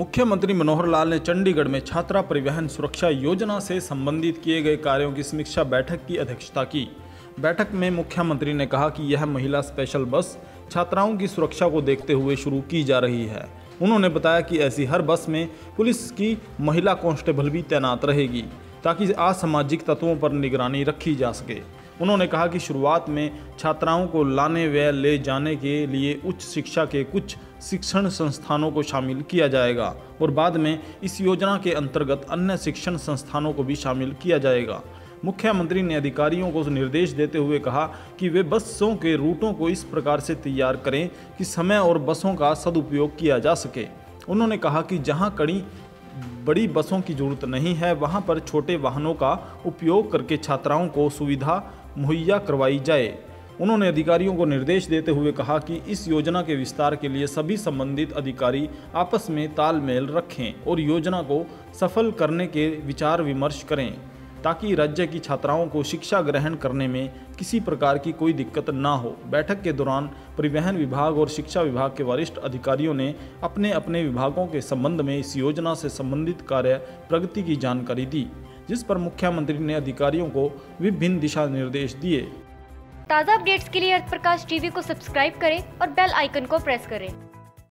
मुख्यमंत्री मनोहर लाल ने चंडीगढ़ में छात्रा परिवहन सुरक्षा योजना से संबंधित किए गए कार्यों की समीक्षा बैठक की अध्यक्षता की। बैठक में मुख्यमंत्री ने कहा कि यह महिला स्पेशल बस छात्राओं की सुरक्षा को देखते हुए शुरू की जा रही है। उन्होंने बताया कि ऐसी हर बस में पुलिस की महिला कांस्टेबल भी तैनात रहेगी, ताकि असामाजिक तत्वों पर निगरानी रखी जा सके। उन्होंने कहा कि शुरुआत में छात्राओं को लाने व ले जाने के लिए उच्च शिक्षा के कुछ शिक्षण संस्थानों को शामिल किया जाएगा और बाद में इस योजना के अंतर्गत अन्य शिक्षण संस्थानों को भी शामिल किया जाएगा। मुख्यमंत्री ने अधिकारियों को निर्देश देते हुए कहा कि वे बसों के रूटों को इस प्रकार से तैयार करें कि समय और बसों का सदुपयोग किया जा सके। उन्होंने कहा कि जहाँ कड़ी, बड़ी बसों की ज़रूरत नहीं है, वहाँ पर छोटे वाहनों का उपयोग करके छात्राओं को सुविधा मुहैया करवाई जाए। उन्होंने अधिकारियों को निर्देश देते हुए कहा कि इस योजना के विस्तार के लिए सभी संबंधित अधिकारी आपस में तालमेल रखें और योजना को सफल करने के विचार विमर्श करें, ताकि राज्य की छात्राओं को शिक्षा ग्रहण करने में किसी प्रकार की कोई दिक्कत ना हो। बैठक के दौरान परिवहन विभाग और शिक्षा विभाग के वरिष्ठ अधिकारियों ने अपने अपने विभागों के संबंध में इस योजना से संबंधित कार्य प्रगति की जानकारी दी। जिस पर मुख्यमंत्री ने अधिकारियों को विभिन्न दिशा निर्देश दिए। ताज़ा अपडेट्स के लिए अर्थ प्रकाश टीवी को सब्सक्राइब करें और बेल आइकन को प्रेस करें।